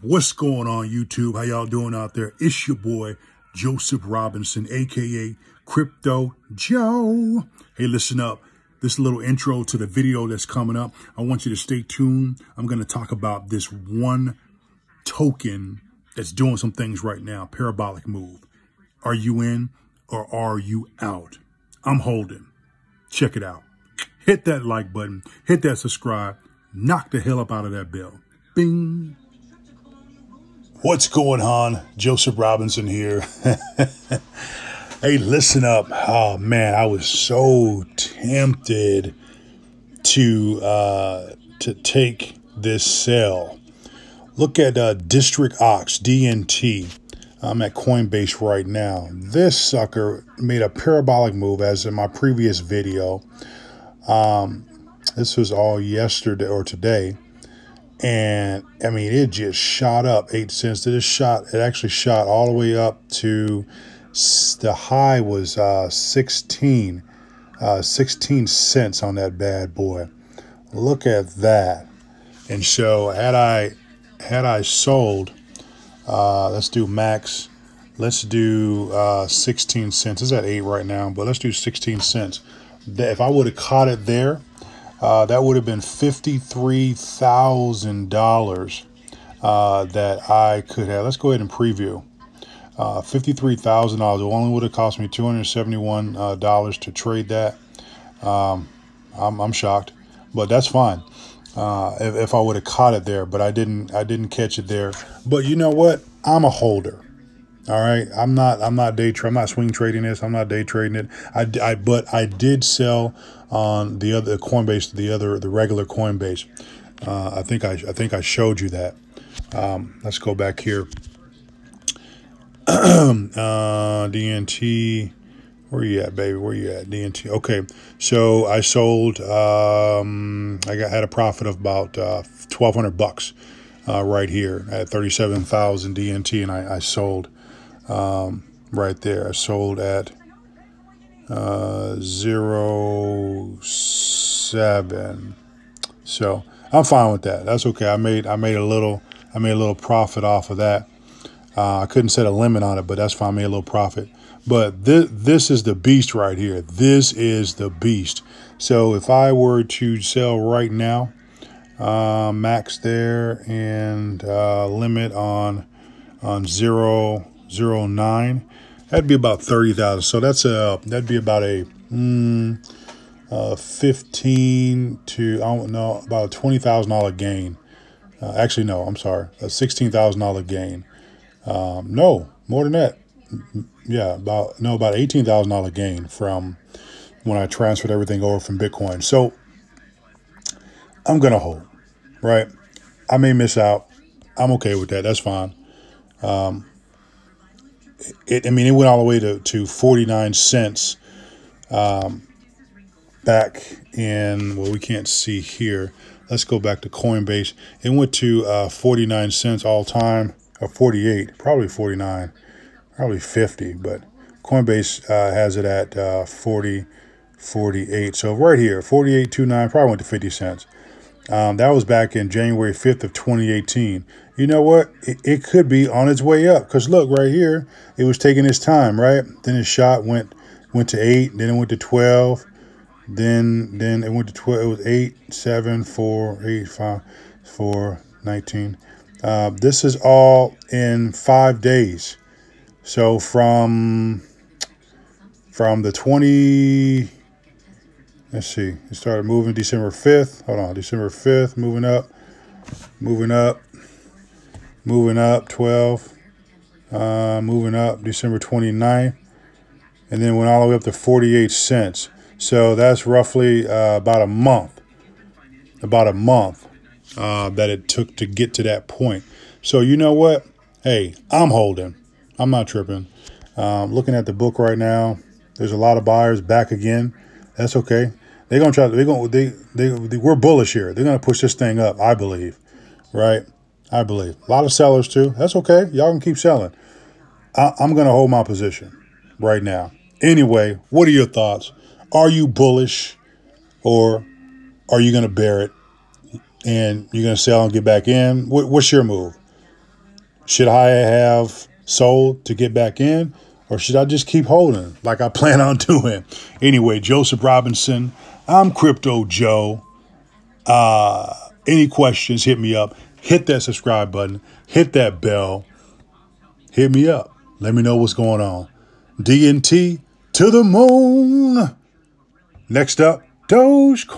What's going on YouTube? How y'all doing out there? It's your boy, Joseph Robinson, aka Crypto Joe. Hey, listen up. This little intro to the video that's coming up. I want you to stay tuned. I'm going to talk about this one token that's doing some things right now. Parabolic move. Are you in or are you out? I'm holding. Check it out. Hit that like button. Hit that subscribe. Knock the hell up out of that bell. Bing. What's going on? Joseph Robinson here. hey, listen up. Oh man, I was so tempted to uh, to take this sell. Look at uh, district0x DNT. I'm at Coinbase right now. This sucker made a parabolic move, as in my previous video. Um, this was all yesterday or today and I mean it just shot up eight cents. It just shot. It actually shot all the way up to the high was uh, 16, uh, 16 cents on that bad boy. Look at that. And so had I had I sold, uh, let's do max. Let's do uh, 16 cents. It's at eight right now, but let's do 16 cents. That if I would have caught it there, uh, that would have been $53,000 uh, that I could have. Let's go ahead and preview. Uh, $53,000. It only would have cost me $271 uh, to trade that. Um, I'm, I'm, shocked, but that's fine. Uh, if, if I would have caught it there, but I didn't. I didn't catch it there. But you know what? I'm a holder. All right, I'm not. I'm not day. Tra- I'm not swing trading this. I'm not day trading it. I, I but I did sell on the other Coinbase, the other the regular Coinbase. Uh, I think I I think I showed you that. Um, let's go back here. uh, DNT. Where you at, baby? Where you at? DNT. Okay, so I sold. Um, I got had a profit of about uh, twelve hundred bucks uh, right here at thirty seven thousand DNT, and I, I sold um, right there. I sold at uh, zero seven. So I'm fine with that. That's okay. I made I made a little I made a little profit off of that. Uh, I couldn't set a limit on it, but that's fine. I made a little profit. But this this is the beast right here. This is the beast. So if I were to sell right now, uh, max there and uh, limit on on zero zero nine. That'd be about thirty thousand. So that's a that'd be about a mm, uh, fifteen to I don't know about a twenty thousand dollar gain. Uh, actually, no, I'm sorry, a sixteen thousand dollar gain. Um, no, more than that. Yeah, about no about eighteen thousand dollar gain from when I transferred everything over from Bitcoin. So I'm gonna hold, right? I may miss out. I'm okay with that. That's fine. Um, it, I mean, it went all the way to, to 49 cents um, back in, well, we can't see here. Let's go back to Coinbase. It went to uh, 49 cents all time, or 48, probably 49, probably 50, but Coinbase uh, has it at uh, 40, 48. So right here, 48.29, probably went to 50 cents. Um, that was back in January 5th of 2018. You know what? It, it could be on its way up because look right here, it was taking its time, right? Then its shot went went to eight, then it went to 12, then then it went to 12. It was eight, seven, four, eight, five, four, 19. Uh, this is all in five days. So from from the 20 Let's see. It started moving December 5th. Hold on. December 5th, moving up, moving up, moving up, 12, uh, moving up December 29th, and then went all the way up to 48 cents. So that's roughly uh, about a month, about a month uh, that it took to get to that point. So you know what? Hey, I'm holding. I'm not tripping. Um, looking at the book right now, there's a lot of buyers back again. That's okay. They're gonna try. They're gonna. They, they they we're bullish here. They're gonna push this thing up. I believe, right? I believe a lot of sellers too. That's okay. Y'all can keep selling. I, I'm gonna hold my position right now. Anyway, what are your thoughts? Are you bullish, or are you gonna bear it and you're gonna sell and get back in? What, what's your move? Should I have sold to get back in? Or should I just keep holding like I plan on doing? Anyway, Joseph Robinson, I'm Crypto Joe. Uh, any questions, hit me up. Hit that subscribe button, hit that bell, hit me up. Let me know what's going on. DNT to the moon. Next up, Dogecoin.